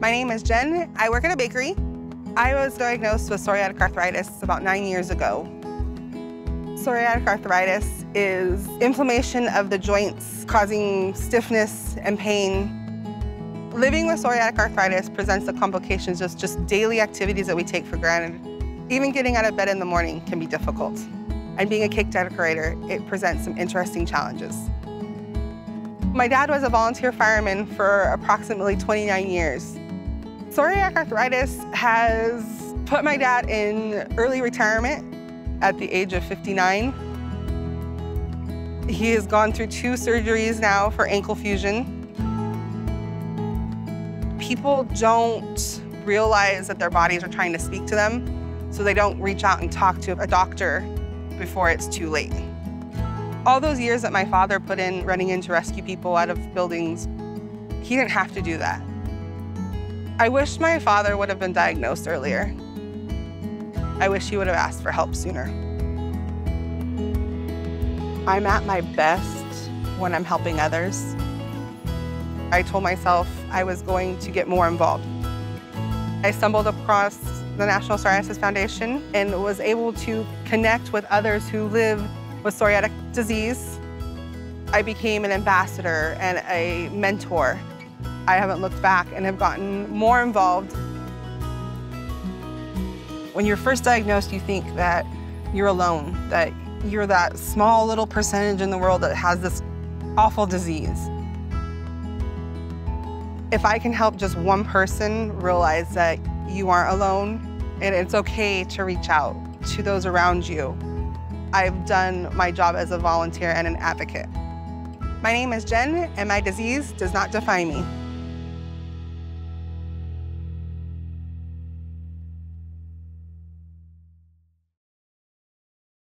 My name is Jen. I work at a bakery. I was diagnosed with psoriatic arthritis about nine years ago. Psoriatic arthritis is inflammation of the joints causing stiffness and pain. Living with psoriatic arthritis presents the complications of just daily activities that we take for granted. Even getting out of bed in the morning can be difficult. And being a cake decorator, it presents some interesting challenges. My dad was a volunteer fireman for approximately 29 years. Psoriatic arthritis has put my dad in early retirement at the age of 59. He has gone through two surgeries now for ankle fusion. People don't realize that their bodies are trying to speak to them, so they don't reach out and talk to a doctor before it's too late. All those years that my father put in running in to rescue people out of buildings, he didn't have to do that. I wish my father would have been diagnosed earlier. I wish he would have asked for help sooner. I'm at my best when I'm helping others. I told myself I was going to get more involved. I stumbled across the National Psoriasis Foundation and was able to connect with others who live with psoriatic disease. I became an ambassador and a mentor. I haven't looked back and have gotten more involved. When you're first diagnosed, you think that you're alone, that you're that small little percentage in the world that has this awful disease. If I can help just one person realize that you aren't alone and it's okay to reach out to those around you, I've done my job as a volunteer and an advocate. My name is Jen, and my disease does not define me.